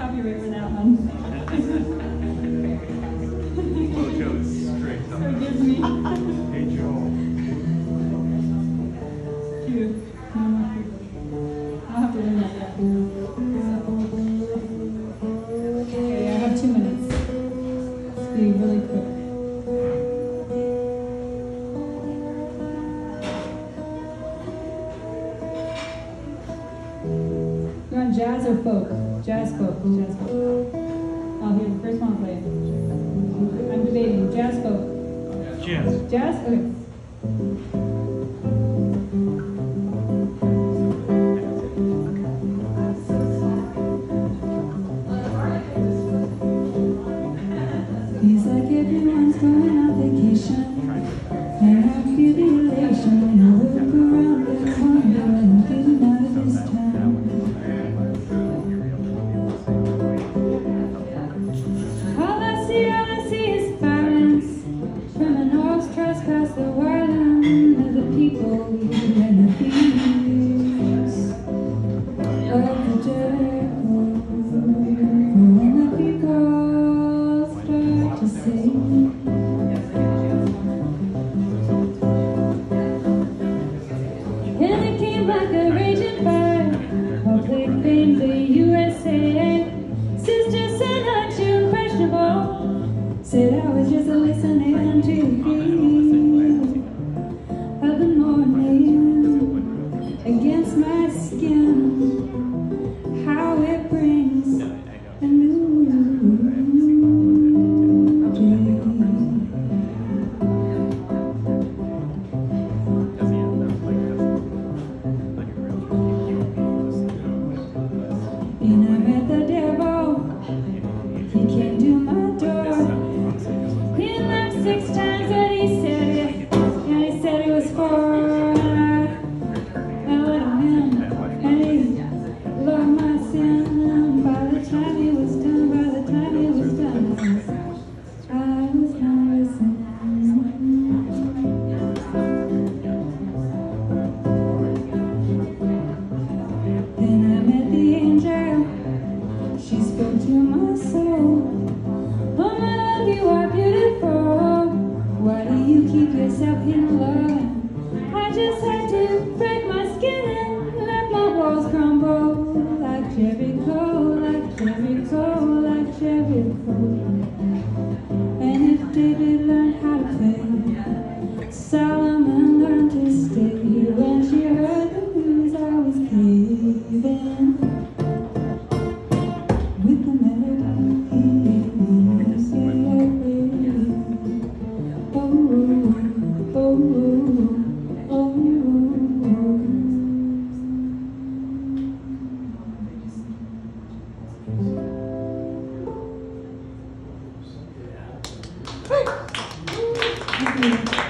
copyright for that one. Forgive me. Hey, Joel. Cute. No more people. I'll have to learn that yet. Okay, I have two minutes. Let's be really quick. You want jazz or folk? Jazz folk, jazz folk. Oh, here, first one I'll play. I'm debating, jazz folk. Jazz. Jazz? Okay. Feels like everyone's going on vacation. And I feel said I was just listening to the my. Oh, my love, you are beautiful. Why do you keep yourself hidden, love? I just had to break my skin and let my walls crumble like Jericho, like Jericho, like Jericho. Oh. Thank you.